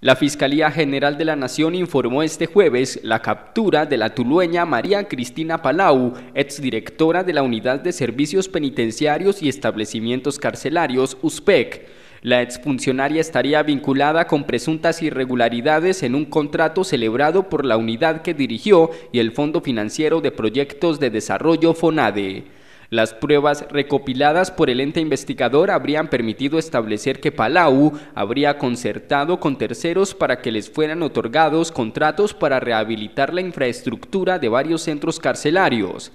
La Fiscalía General de la Nación informó este jueves la captura de la tulueña María Cristina Palau, exdirectora de la Unidad de Servicios Penitenciarios y Establecimientos Carcelarios, USPEC. La exfuncionaria estaría vinculada con presuntas irregularidades en un contrato celebrado por la unidad que dirigió y el Fondo Financiero de Proyectos de Desarrollo FONADE. Las pruebas recopiladas por el ente investigador habrían permitido establecer que Palau habría concertado con terceros para que les fueran otorgados contratos para rehabilitar la infraestructura de varios centros carcelarios.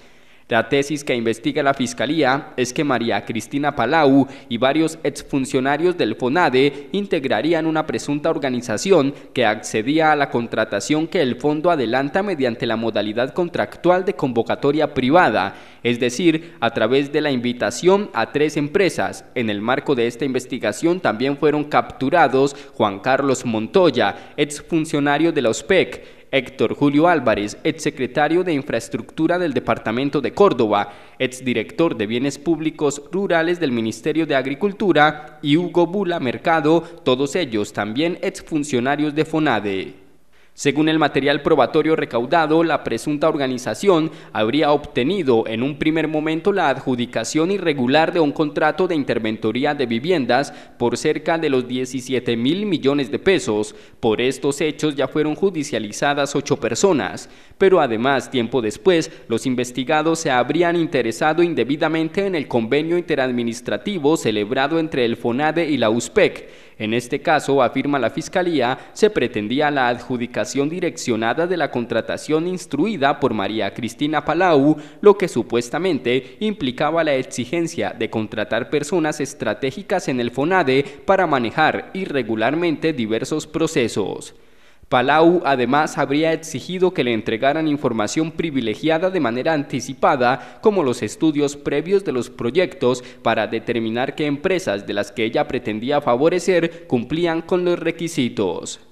La tesis que investiga la Fiscalía es que María Cristina Palau y varios exfuncionarios del FONADE integrarían una presunta organización que accedía a la contratación que el fondo adelanta mediante la modalidad contractual de convocatoria privada, es decir, a través de la invitación a tres empresas. En el marco de esta investigación también fueron capturados Juan Carlos Montoya, exfuncionario de la OSPEC, Héctor Julio Álvarez, exsecretario de Infraestructura del Departamento de Córdoba, exdirector de Bienes Públicos Rurales del Ministerio de Agricultura, y Hugo Bula Mercado, todos ellos también exfuncionarios de FONADE. Según el material probatorio recaudado, la presunta organización habría obtenido en un primer momento la adjudicación irregular de un contrato de interventoría de viviendas por cerca de los 17 mil millones de pesos. Por estos hechos ya fueron judicializadas ocho personas, pero además, tiempo después, los investigados se habrían interesado indebidamente en el convenio interadministrativo celebrado entre el FONADE y la USPEC. En este caso, afirma la Fiscalía, se pretendía la adjudicación direccionada de la contratación instruida por María Cristina Palau, lo que supuestamente implicaba la exigencia de contratar personas estratégicas en el FONADE para manejar irregularmente diversos procesos. Palau además habría exigido que le entregaran información privilegiada de manera anticipada, como los estudios previos de los proyectos, para determinar qué empresas de las que ella pretendía favorecer cumplían con los requisitos.